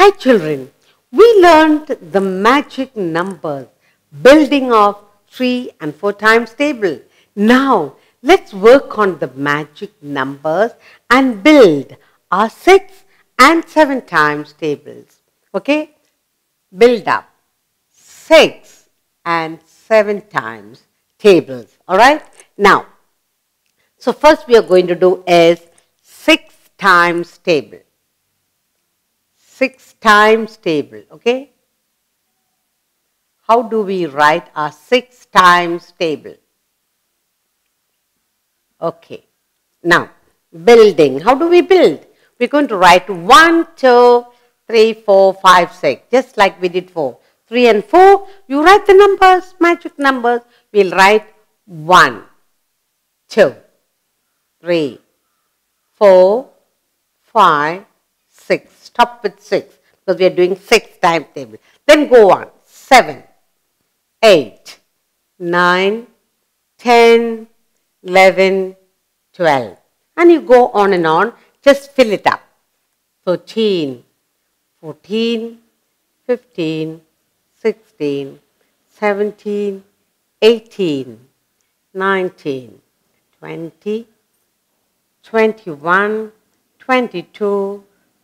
Hi children, we learned the magic numbers, building of 3 and 4 times table. Now, let's work on the magic numbers and build our 6 and 7 times tables. Okay? Build up 6 and 7 times tables. Alright? Now, so first we are going to do is 6 times table. 6 times table, okay? How do we write our 6 times table? Okay. Now, building. How do we build? We're going to write 1, 2, 3, 4, 5, 6, just like we did for 3 and 4. You write the numbers, magic numbers. We'll write 1, 2, 3, 4, 5, 6. Stop with 6 because we are doing 6 times table. Then go on. 7, 8, 9, 10, 11, 12. And you go on and on. Just fill it up. 13, 14, 15, 16, 17, 18, 19, 20, 21, 22,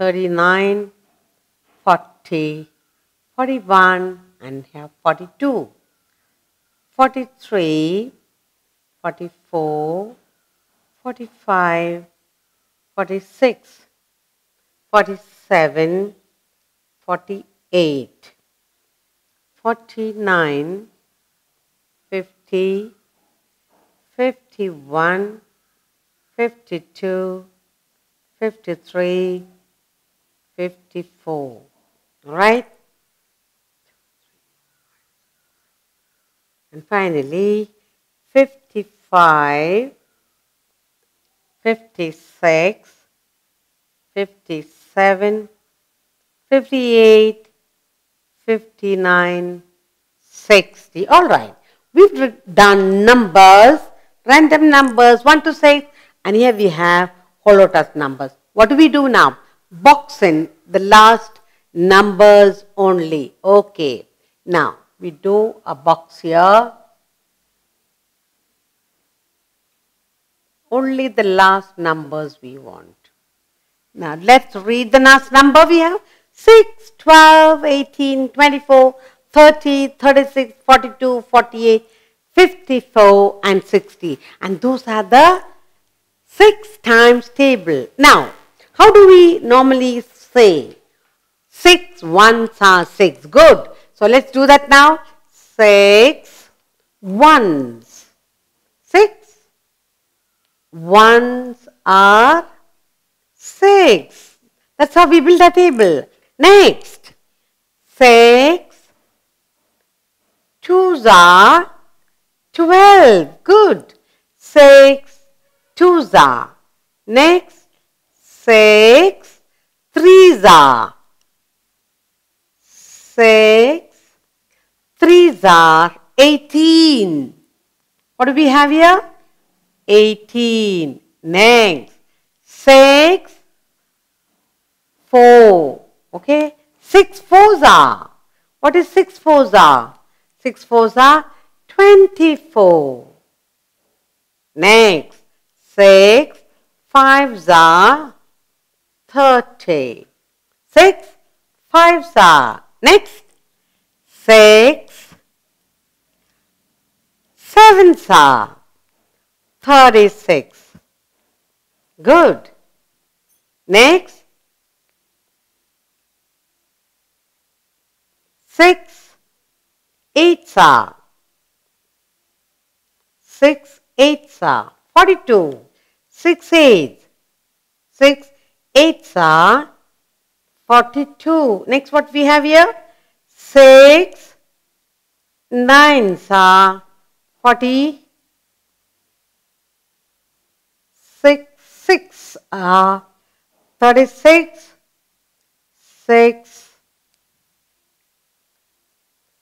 39, 40, 41 and here 42, 43, 44, 45, 46, 47, 48, 49, 50, 51, 52, 53, 54. All right? And finally, 55, 56, 57, 58, 59, 60. All right. We've done numbers, random numbers, 1 to 6, and here we have holotask numbers. What do we do now? Box in the last numbers only. Okay. Now, we do a box here. Only the last numbers we want. Now, let's read the last number we have. 6, 12, 18, 24, 30, 36, 42, 48, 54 and 60. And those are the 6 times table. Now, how do we normally say? 6 ones are 6. Good. So, let's do that now. 6 ones. 6 ones are 6. That's how we build a table. Next, 6 twos are 12. Good. 6 twos are. Next, 6 threes are. 6 threes are 18. What do we have here? 18. Next, 6 4. Okay? 6 fours are. What is 6 fours are? 6 fours are 24. Next, 6 fives are thirty. Six fives are. Next, six sevens are. Thirty-six. Good. Next, six eights are. Six eights are. Forty-two. Six eights. Six 8s are 42. Next what we have here? 6, 9s are 40, 6, 6 are 36, 6,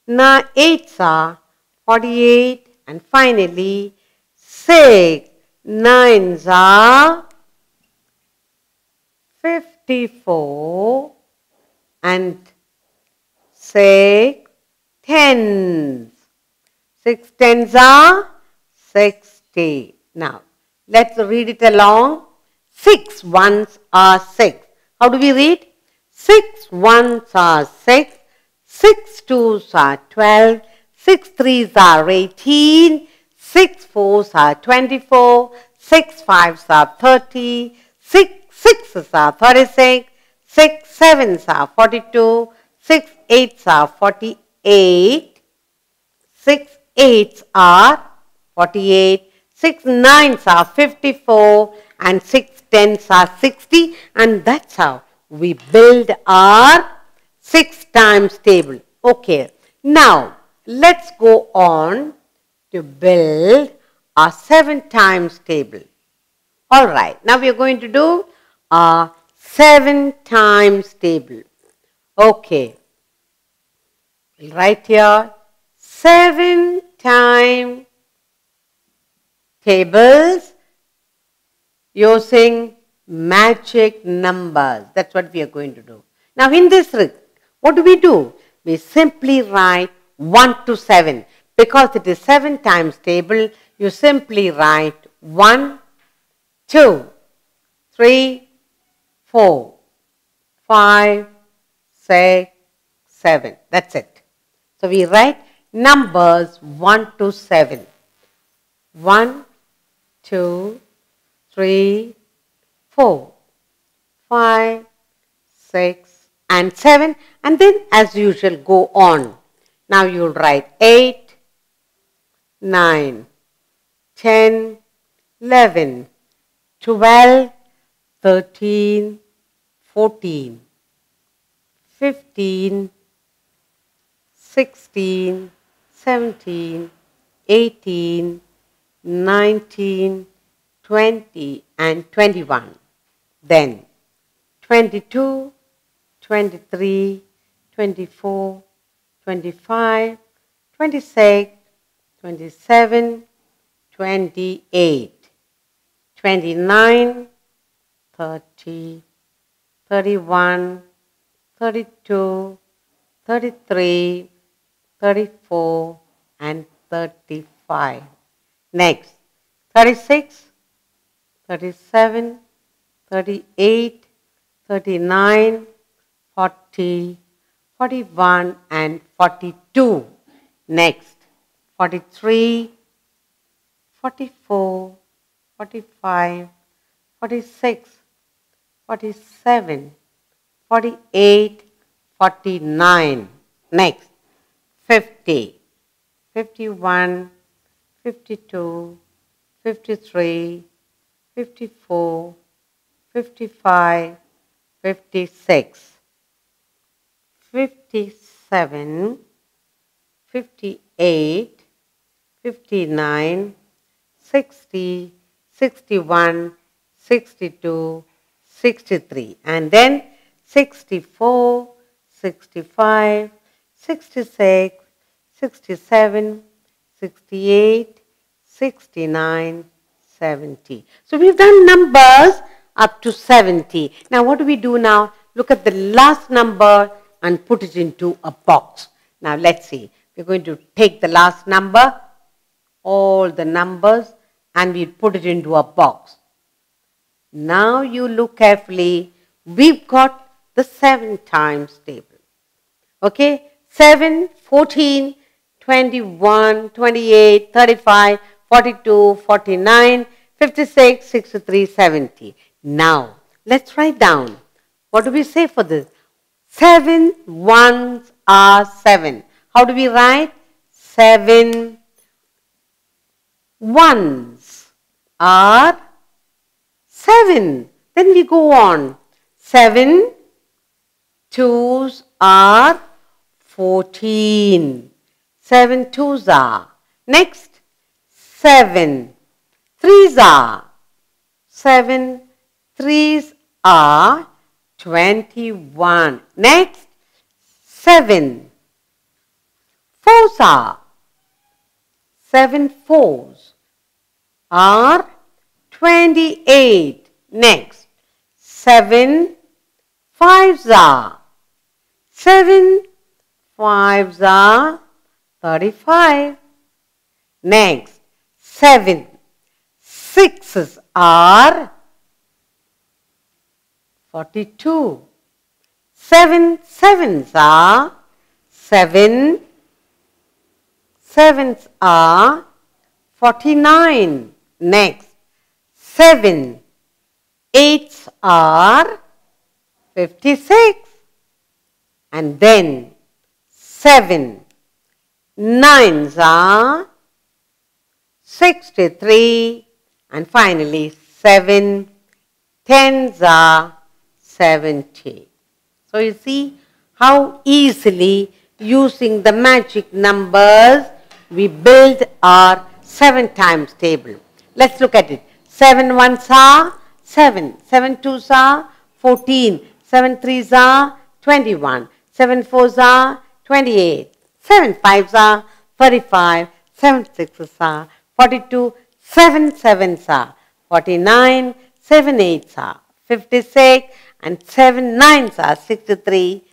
9, 8s are 48 and finally 6, 9s are 54 and six tens. Six tens are 60. Now, let's read it along. Six ones are six. How do we read? Six ones are six, six twos are twelve. Six threes are eighteen. Six fours are twenty-four, six fives are thirty, six 6s are 36, 6 are 42, 6 are 48, 6 are 48, 6 are 54 and 6 10s are 60 and that's how we build our 6 times table. Okay, now let's go on to build our 7 times table. Alright, now we are going to do a 7 times table. Okay, we'll write here 7 times tables using magic numbers. That's what we are going to do. Now in this, what do we do? We simply write 1 to 7. Because it is 7 times table, you simply write 1, 2, 3, 4, 5, 6, 7. That's it. So we write numbers 1 to 7. 1, 2, 3, 4, 5, 6 and 7 and then as usual go on. Now you will write 8, 9, 10, 11, 12, 13, 14, 15, 16, 17, 18, 19, 20 and 21. Then 22, 23, 24, 25, 26, 27, 28, 29, 30, 31, 32, 33, 34 and 35. Next, 36, 37, 38, 39, 40, 41 and 42. Next, 43, 44, 45, 46, 47, 48, 49. Next, 50, 51, 52, 53, 54, 55, 56, 57, 58, 59, 60, 61, 62, 63 and then 64, 65, 66, 67, 68, 69, 70. So we've done numbers up to 70. Now what do we do now? Look at the last number and put it into a box. Now let's see. We're going to take the last number, all the numbers and we put it into a box. Now you look carefully. We've got the 7 times table. Okay? 7, 14, 21, 28, 35, 42, 49, 56, 63, 70. Now, let's write down. What do we say for this? Seven ones are 7. How do we write? Seven ones are 7. Then we go on. 7 twos are 14. 7 twos are. Next, 7 threes are. 7 threes are 21. Next, 7 fours are. 7 fours are 28. Next, 7 fives are. 7 fives are 35. Next, 7 sixes are 42. 7 sevens are 7 sevens are 49. Next, 7 eights are 56. And then 7 nines are 63. And finally 7 tens are 70. So you see how easily using the magic numbers we build our 7 times table. Let's look at it. 7 ones are 7, 7 twos are 14, 7 threes are 21, 7 fours are 28, 7 fives are 35, 7 sixes are 42, 7 sevens are 49, 7 eights are 56, and 7 nines are 63,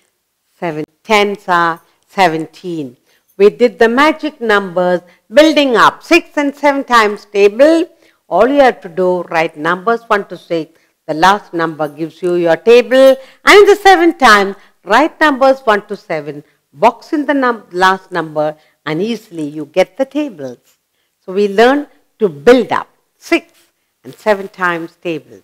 7 tens are 17. We did the magic numbers building up 6 and 7 times table. All you have to do, write numbers 1 to 6. The last number gives you your table. And the seventh time, write numbers 1 to 7. Box in the num last number and easily you get the tables. So we learn to build up 6 and 7 times tables.